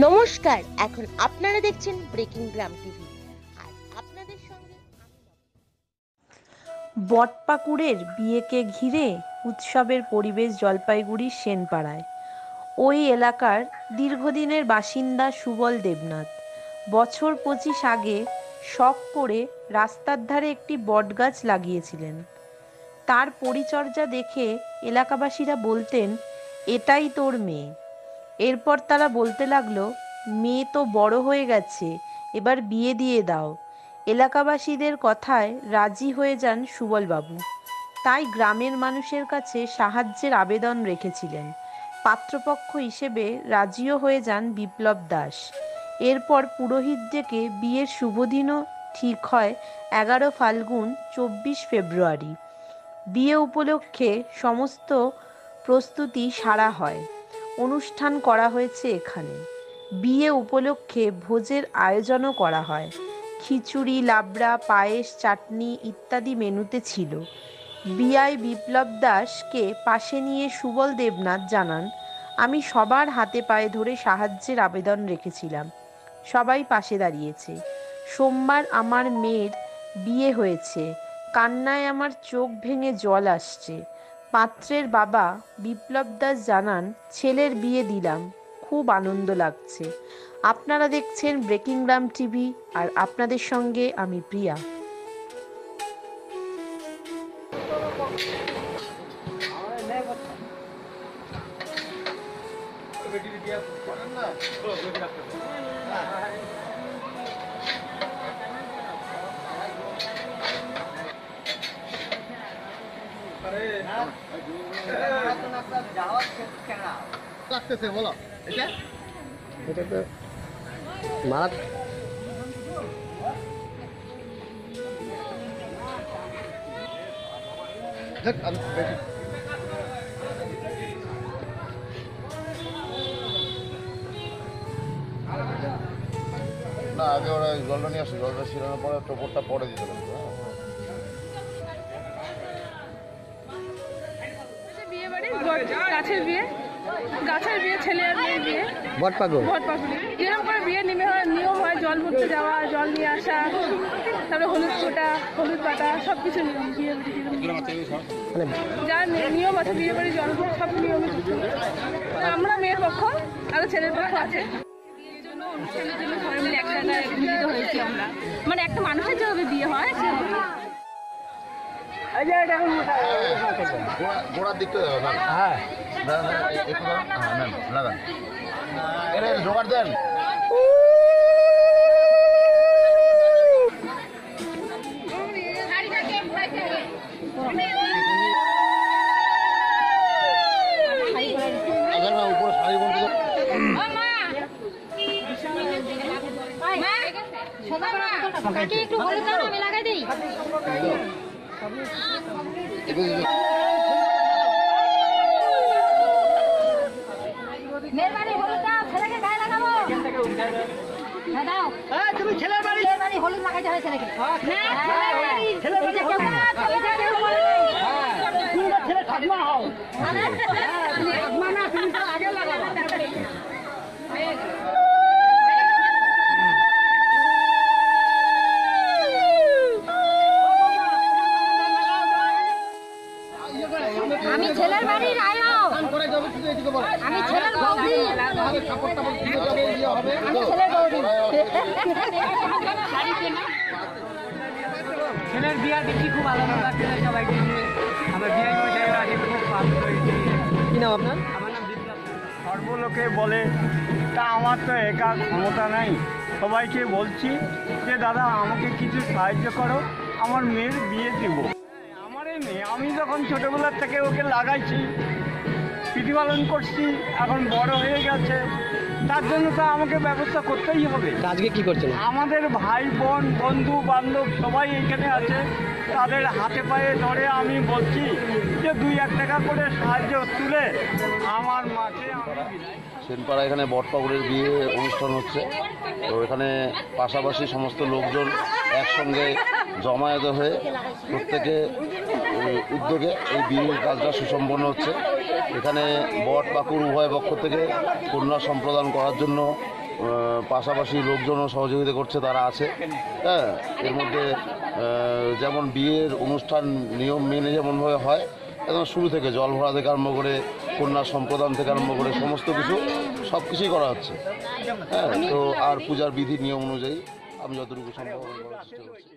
নমস্কার, এখন আপনারা দেখছেন ব্রেকিং গ্রাম টিভি আপনাদের সঙ্গে বটপাকুড়ের বিয়েকে ঘিরে উৎসবের পরিবেশ জলপাইগুড়ির সেনপাড়ায়। ওই এলাকার দীর্ঘদিনের বাসিন্দা সুবল দেবনাথ। বছর পঁচিশ আগে শখ করে রাস্তার ধারে একটি বটগাছ লাগিয়েছিলেন। তার পরিচর্যা দেখে এলাকাবাসীরা বলতেন, এটাই তোর মেয়ে। এরপর তারা বলতে লাগল, মেয়ে তো বড় হয়ে গেছে, এবার বিয়ে দিয়ে দাও। এলাকাবাসীদের কথায় রাজি হয়ে যান সুবলবাবু। তাই গ্রামের মানুষের কাছে সাহায্যের আবেদন রেখেছিলেন। পাত্রপক্ষ হিসেবে রাজিও হয়ে যান বিপ্লব দাস। এরপর পুরোহিত ডেকে বিয়ের শুভদিনও ঠিক হয় এগারো ফাল্গুন, চব্বিশ ফেব্রুয়ারি। বিয়ে উপলক্ষে সমস্ত প্রস্তুতি সারা হয়। অনুষ্ঠান করা হয়েছে এখানে। বিয়ে উপলক্ষে ভোজের আয়োজনও করা হয়। খিচুড়ি, লাবড়া, পায়েস, চাটনি ইত্যাদি মেনুতে ছিল। বিআই বিপ্লব দাসকে পাশে নিয়ে সুবল দেবনাথ জানান, আমি সবার হাতে পায়ে ধরে সাহায্যের আবেদন রেখেছিলাম। সবাই পাশে দাঁড়িয়েছে। সোমবার আমার মেয়ের বিয়ে হয়েছে। কান্নায় আমার চোখ ভেঙে জল আসছে। পাত্রের বাবা বিপ্লব দাস জানান, ছেলের বিয়ে দিলাম। খুব আনন্দ লাগছে। আপনারা দেখছেন ব্রেকিং গ্রাম টিভি আর আপনাদের সঙ্গে আমি প্রিয়া। লাগতেছে বলো। এটা? এটা তো মারা দেখ আমি বেশি না আগে ওরা জলটা নিয়ে আসে জলটা ছিলানোর পরে টোপরটা পরে দিতে লাগবে বিয়ে গাছের বিয়ে গাছের বিয়ে ছেলে আর মেয়ের বিয়ে। বট পাগল। ভট পাকুড়ি যেরকম করে বিয়ে নিমে হয় নিয়ম হয় জল ভরতে যাওয়া জল নিয়ে আসা তারপরে হলুদ ফোটা হলুদ পাতা সব কিছু নিয়ম। বিয়ে মানে যা নিয়ম আছে বিয়ে বাড়ি জল ভর সব করতে আমরা মেয়ের পক্ষ আর ছেলের পক্ষ আছে। বিয়ের জন্য অনুষ্ঠানের জন্য সবাই মিলে এক জায়গায় মিলিত হয়েছি আমরা। মানে একটা মানুষের যেভাবে বিয়ে হয় গোড়ার দিকটা দেখো না হ্যাঁ। একটু হ্যাঁ লাগান এরে জোগাড় দেন। করো। একটু হলুদ দাও আমি লাগাই দিই। দিতে- মেহরবানি হলুদ দাও ছেলেকে গায়ে লাগাবো। হ্যাঁ দাও তুমি ছেলের বাড়ি। বাড়ি হলুদ লাগাইতে হয় ছেলেকে। না ছেলের বাড়ি। বাড়ির আয়ো। আমি ছেলের বৌদি। ইয়ে। আমি ছেলের বৌদি। ছেলের বিয়া দেখি খুব আলাদা লাগছে সবাইকে নিয়ে আমরা বিয়ে খুব আনন্দ হয়েছি। কি নাম আপনার? আমার নাম বিপ্লব সর্বলোকে বলে তা আমার তো একা ক্ষমতা নাই। সবাইকে বলছি যে দাদা আমাকে কিছু সাহায্য করো। আমার মেয়ের বিয়ে দেব। আমার আমি যখন ছোটোবেলার থেকে ওকে লাগাইছি প্রতিপালন করছি এখন বড় হয়ে গেছে তার জন্য তো আমাকে ব্যবস্থা করতেই হবে। আজকে কি করছেন? আমাদের ভাই বোন বন্ধু বান্ধব সবাই এখানে আছে তাদের হাতে পায়ে ধরে আমি বলছি যে দুই এক টাকা করে সাহায্য তুলে আমার মাঠে আমি সেনপাড়া এখানে বটপাকুড়ের বিয়ে অনুষ্ঠান হচ্ছে। তো এখানে পাশাপাশি সমস্ত লোকজন একসঙ্গে জমায়েত হয়ে প্রত্যেকে উদ্যোগে এই বিয়ের কাজটা সুসম্পন্ন হচ্ছে। এখানে বট পাকুড় উভয় পক্ষ থেকে কন্যা সম্প্রদান করার জন্য পাশাপাশি লোকজনও সহযোগিতা করছে, তারা আছে। হ্যাঁ এর মধ্যে যেমন বিয়ের অনুষ্ঠান নিয়ম মেনে যেমনভাবে হয় একদম শুরু থেকে জল ভরা থেকে আরম্ভ করে কন্যা সম্প্রদান থেকে আরম্ভ করে সমস্ত কিছু সব কিছুই করা হচ্ছে। হ্যাঁ তো আর পূজার বিধি নিয়ম অনুযায়ী আমি যতটুকু সম্ভব করার চেষ্টা করছি।